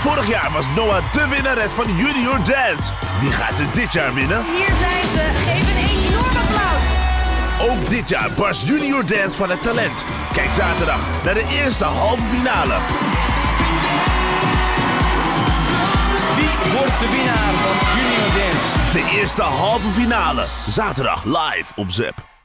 Vorig jaar was Noah de winnares van Junior Dance. Wie gaat er dit jaar winnen? Hier zijn ze. Geef een enorm applaus. Ook dit jaar barst Junior Dance van het talent. Kijk zaterdag naar de eerste halve finale. Wie wordt de winnaar van Junior Dance? De eerste halve finale. Zaterdag live op ZEP.